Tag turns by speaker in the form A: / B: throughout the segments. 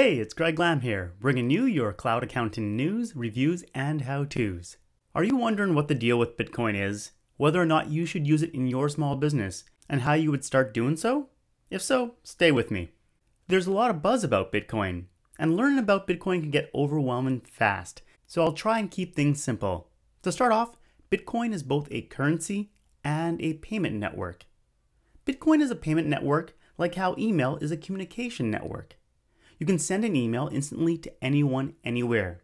A: Hey, it's Greg Lam here, bringing you your cloud accounting news, reviews, and how to's. Are you wondering what the deal with Bitcoin is, whether or not you should use it in your small business, and how you would start doing so? If so, stay with me. There's a lot of buzz about Bitcoin, and learning about Bitcoin can get overwhelming fast, so I'll try and keep things simple. To start off, Bitcoin is both a currency and a payment network. Bitcoin is a payment network like how email is a communication network. You can send an email instantly to anyone, anywhere.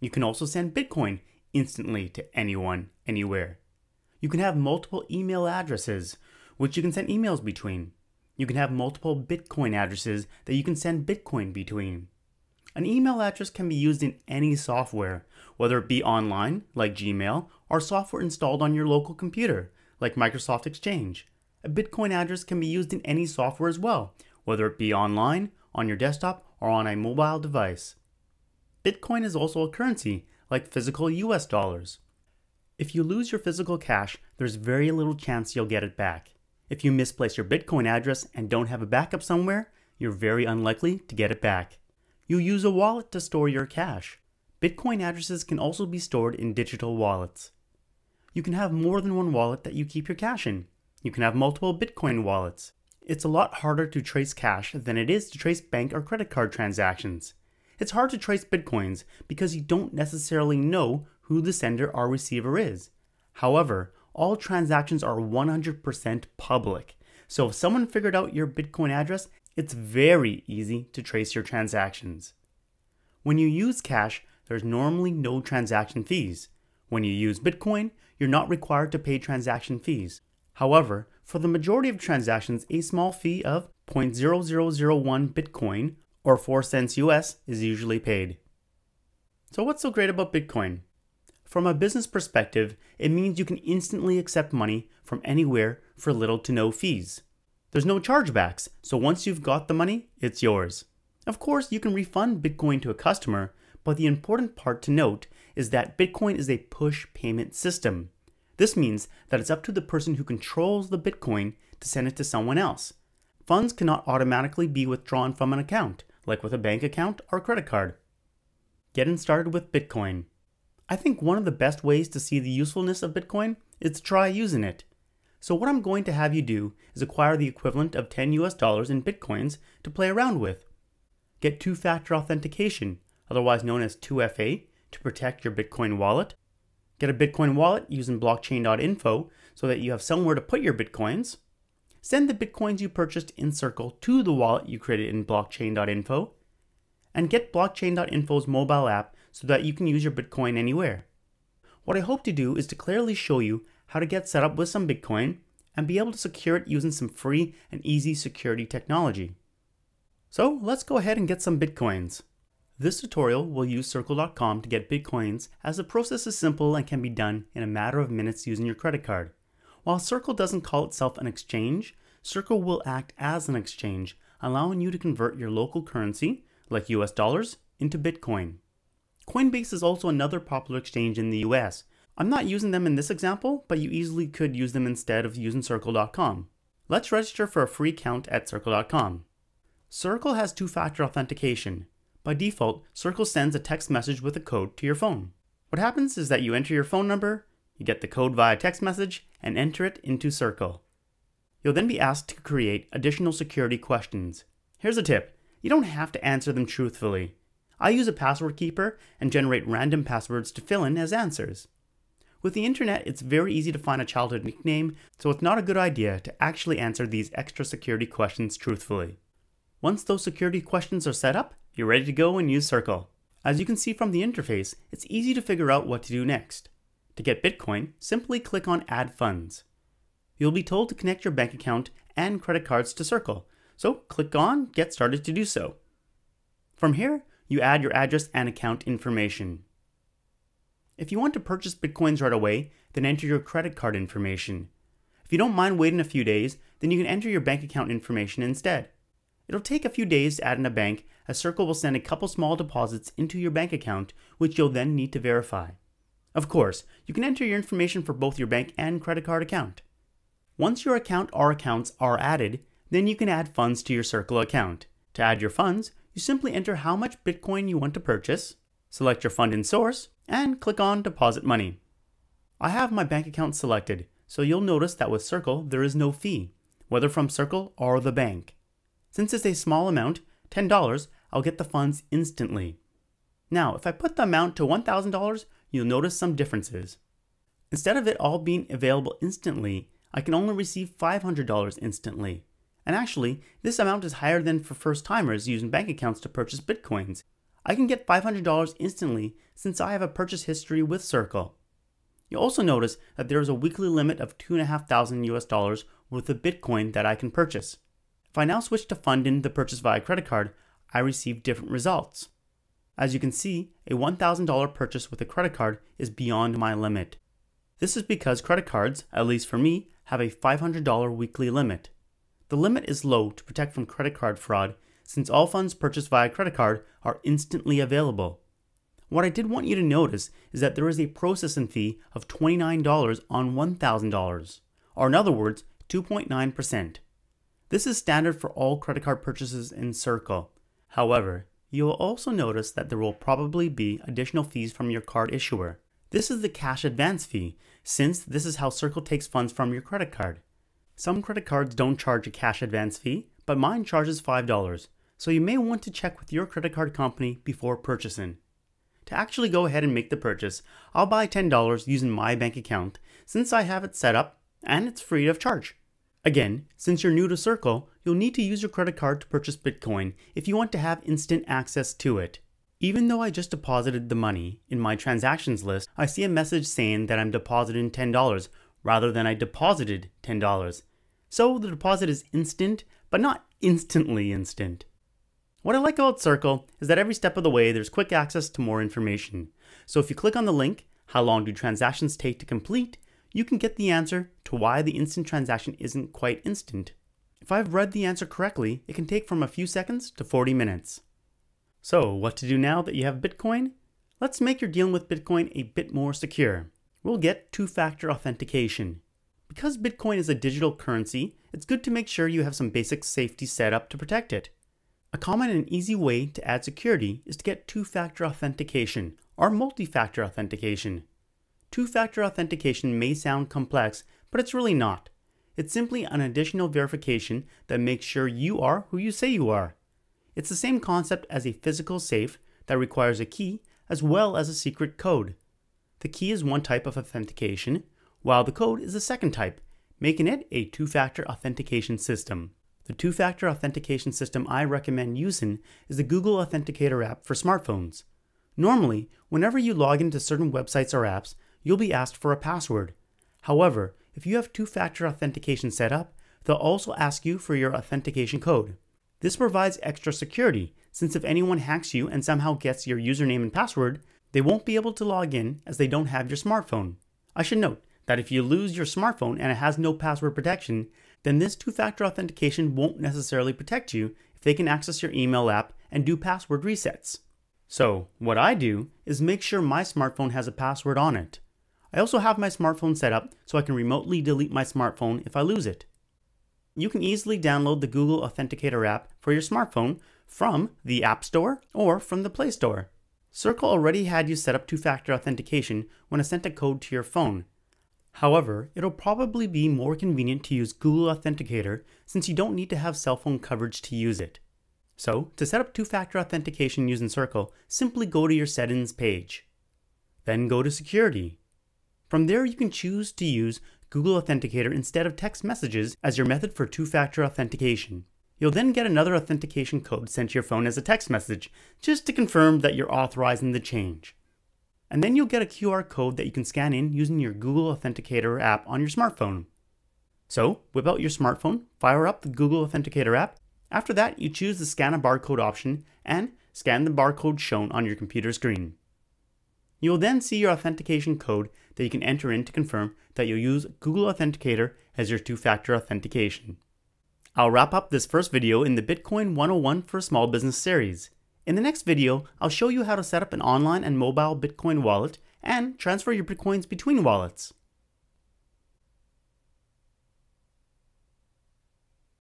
A: You can also send Bitcoin instantly to anyone, anywhere. You can have multiple email addresses, which you can send emails between. You can have multiple Bitcoin addresses that you can send Bitcoin between. An email address can be used in any software, whether it be online, like Gmail, or software installed on your local computer, like Microsoft Exchange. A Bitcoin address can be used in any software as well, whether it be online, on your desktop, or on a mobile device. Bitcoin is also a currency, like physical US dollars. If you lose your physical cash, there's very little chance you'll get it back. If you misplace your Bitcoin address and don't have a backup somewhere, you're very unlikely to get it back. You use a wallet to store your cash. Bitcoin addresses can also be stored in digital wallets. You can have more than one wallet that you keep your cash in. You can have multiple Bitcoin wallets. It's a lot harder to trace cash than it is to trace bank or credit card transactions. It's hard to trace Bitcoins because you don't necessarily know who the sender or receiver is. However, all transactions are 100% public. So if someone figured out your Bitcoin address, it's very easy to trace your transactions. When you use cash, there's normally no transaction fees. When you use Bitcoin, you're not required to pay transaction fees. However, for the majority of transactions, a small fee of 0.0001 Bitcoin or 4 cents US is usually paid. So, what's so great about Bitcoin? From a business perspective, it means you can instantly accept money from anywhere for little to no fees. There's no chargebacks, so once you've got the money, it's yours. Of course, you can refund Bitcoin to a customer, but the important part to note is that Bitcoin is a push payment system. This means that it's up to the person who controls the Bitcoin to send it to someone else. Funds cannot automatically be withdrawn from an account, like with a bank account or credit card. Getting started with Bitcoin. I think one of the best ways to see the usefulness of Bitcoin is to try using it. So what I'm going to have you do is acquire the equivalent of 10 US dollars in Bitcoins to play around with. Get two-factor authentication, otherwise known as 2FA, to protect your Bitcoin wallet Get a Bitcoin wallet using blockchain.info so that you have somewhere to put your Bitcoins. Send the Bitcoins you purchased in Circle to the wallet you created in blockchain.info. And get blockchain.info's mobile app so that you can use your Bitcoin anywhere. What I hope to do is to clearly show you how to get set up with some Bitcoin and be able to secure it using some free and easy security technology. So let's go ahead and get some Bitcoins. This tutorial will use Circle.com to get Bitcoins as the process is simple and can be done in a matter of minutes using your credit card. While Circle doesn't call itself an exchange, Circle will act as an exchange, allowing you to convert your local currency, like US dollars, into Bitcoin. Coinbase is also another popular exchange in the US. I'm not using them in this example, but you easily could use them instead of using Circle.com. Let's register for a free account at Circle.com. Circle has two-factor authentication, by default, Circle sends a text message with a code to your phone. What happens is that you enter your phone number, you get the code via text message, and enter it into Circle. You'll then be asked to create additional security questions. Here's a tip you don't have to answer them truthfully. I use a password keeper and generate random passwords to fill in as answers. With the internet, it's very easy to find a childhood nickname, so it's not a good idea to actually answer these extra security questions truthfully. Once those security questions are set up, you're ready to go and use Circle. As you can see from the interface, it's easy to figure out what to do next. To get Bitcoin, simply click on Add Funds. You'll be told to connect your bank account and credit cards to Circle, so click on Get Started to do so. From here, you add your address and account information. If you want to purchase Bitcoins right away, then enter your credit card information. If you don't mind waiting a few days, then you can enter your bank account information instead. It'll take a few days to add in a bank, as Circle will send a couple small deposits into your bank account, which you'll then need to verify. Of course, you can enter your information for both your bank and credit card account. Once your account or accounts are added, then you can add funds to your Circle account. To add your funds, you simply enter how much Bitcoin you want to purchase, select your fund and source, and click on Deposit Money. I have my bank account selected, so you'll notice that with Circle there is no fee, whether from Circle or the bank. Since it's a small amount, $10, I'll get the funds instantly. Now, if I put the amount to $1,000, you'll notice some differences. Instead of it all being available instantly, I can only receive $500 instantly. And actually, this amount is higher than for first timers using bank accounts to purchase bitcoins. I can get $500 instantly since I have a purchase history with Circle. You'll also notice that there is a weekly limit of 2,500 US dollars worth of Bitcoin that I can purchase. If I now switch to funding the purchase via credit card, I receive different results. As you can see, a $1,000 purchase with a credit card is beyond my limit. This is because credit cards, at least for me, have a $500 weekly limit. The limit is low to protect from credit card fraud since all funds purchased via credit card are instantly available. What I did want you to notice is that there is a processing fee of $29 on $1,000, or in other words, 2.9%. This is standard for all credit card purchases in Circle. However, you will also notice that there will probably be additional fees from your card issuer. This is the cash advance fee, since this is how Circle takes funds from your credit card. Some credit cards don't charge a cash advance fee, but mine charges $5, so you may want to check with your credit card company before purchasing. To actually go ahead and make the purchase, I'll buy $10 using my bank account since I have it set up and it's free of charge. Again, since you're new to Circle, you'll need to use your credit card to purchase Bitcoin if you want to have instant access to it. Even though I just deposited the money, in my transactions list, I see a message saying that I'm depositing $10 rather than I deposited $10. So the deposit is instant, but not instantly instant. What I like about Circle is that every step of the way there's quick access to more information. So if you click on the link, how long do transactions take to complete, you can get the answer to why the instant transaction isn't quite instant. If I've read the answer correctly, it can take from a few seconds to 40 minutes. So what to do now that you have Bitcoin? Let's make your dealing with Bitcoin a bit more secure. We'll get two-factor authentication. Because Bitcoin is a digital currency, it's good to make sure you have some basic safety set up to protect it. A common and easy way to add security is to get two-factor authentication or multi-factor authentication. Two-factor authentication may sound complex, but it's really not. It's simply an additional verification that makes sure you are who you say you are. It's the same concept as a physical safe that requires a key as well as a secret code. The key is one type of authentication, while the code is the second type, making it a two-factor authentication system. The two-factor authentication system I recommend using is the Google Authenticator app for smartphones. Normally, whenever you log into certain websites or apps, you'll be asked for a password. However, if you have two-factor authentication set up, they'll also ask you for your authentication code. This provides extra security, since if anyone hacks you and somehow gets your username and password, they won't be able to log in as they don't have your smartphone. I should note that if you lose your smartphone and it has no password protection, then this two-factor authentication won't necessarily protect you if they can access your email app and do password resets. So, what I do is make sure my smartphone has a password on it. I also have my smartphone set up so I can remotely delete my smartphone if I lose it. You can easily download the Google Authenticator app for your smartphone from the App Store or from the Play Store. Circle already had you set up two-factor authentication when I sent a code to your phone. However, it'll probably be more convenient to use Google Authenticator since you don't need to have cell phone coverage to use it. So, to set up two-factor authentication using Circle, simply go to your settings page. Then go to security. From there, you can choose to use Google Authenticator instead of text messages as your method for two-factor authentication. You'll then get another authentication code sent to your phone as a text message, just to confirm that you're authorizing the change. And then you'll get a QR code that you can scan in using your Google Authenticator app on your smartphone. So, whip out your smartphone, fire up the Google Authenticator app. After that, you choose the scan a barcode option and scan the barcode shown on your computer screen. You will then see your authentication code that you can enter in to confirm that you'll use Google Authenticator as your two-factor authentication. I'll wrap up this first video in the Bitcoin 101 for Small Business series. In the next video, I'll show you how to set up an online and mobile Bitcoin wallet and transfer your Bitcoins between wallets.